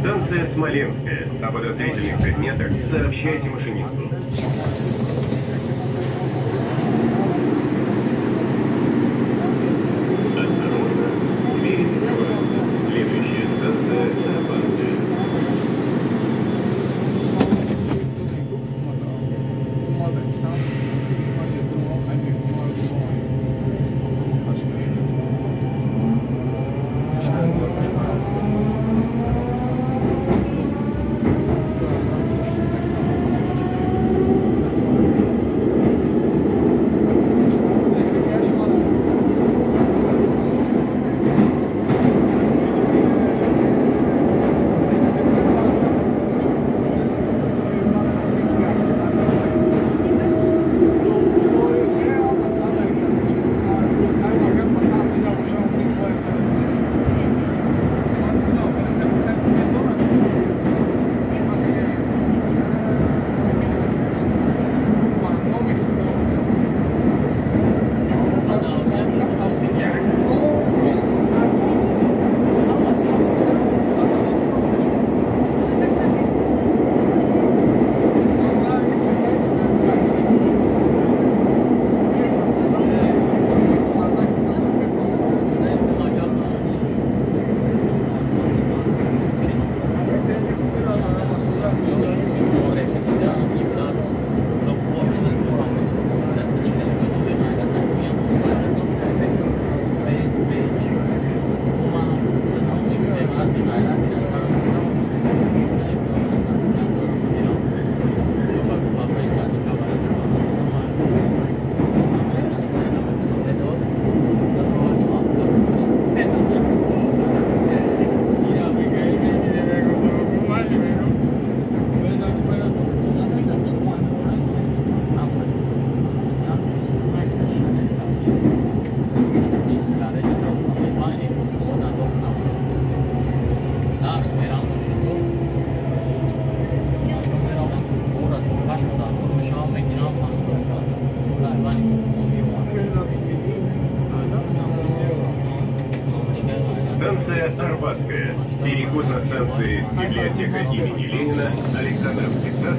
Станция Смоленская. Об подозрительных предметах сообщайте машинисту. Станция Арбатская. Переход на станции библиотека имени Ленина, Александровский сад.